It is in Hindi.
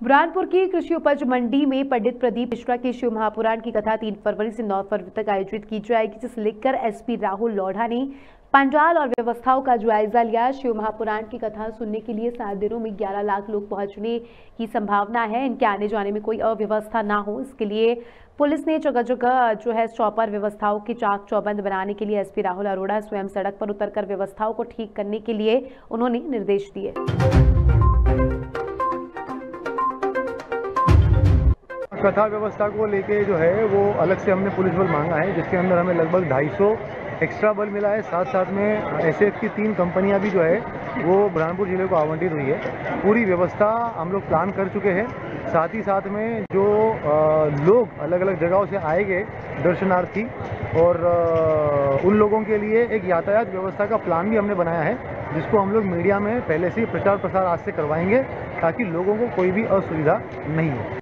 बुरहानपुर की कृषि उपज मंडी में पंडित प्रदीप मिश्रा के शिव महापुराण की कथा 3 फरवरी से 9 फरवरी तक आयोजित की जाएगी, जिसे लेकर एसपी राहुल लोढ़ा ने पंडाल और व्यवस्थाओं का जायजा लिया। शिव महापुराण की कथा सुनने के लिए सात दिनों में 11 लाख लोग पहुँचने की संभावना है। इनके आने जाने में कोई अव्यवस्था ना हो, इसके लिए पुलिस ने जगह जगह जो है चौपर व्यवस्थाओं की चाक चौबंद बनाने के लिए एसपी राहुल अरोड़ा स्वयं सड़क पर उतरकर व्यवस्थाओं को ठीक करने के लिए उन्होंने निर्देश दिए। कथा व्यवस्था को लेके जो है, वो अलग से हमने पुलिस बल मांगा है, जिसके अंदर हमें लगभग 250 एक्स्ट्रा बल मिला है। साथ साथ में एसएफ की तीन कंपनियाँ भी जो है, वो बुरहानपुर ज़िले को आवंटित हुई है। पूरी व्यवस्था हम लोग प्लान कर चुके हैं। साथ ही साथ में जो लोग अलग अलग जगहों से आएँगे दर्शनार्थी और उन लोगों के लिए एक यातायात व्यवस्था का प्लान भी हमने बनाया है, जिसको हम लोग मीडिया में पहले से ही प्रचार प्रसार आज से करवाएँगे, ताकि लोगों को कोई भी असुविधा नहीं हो।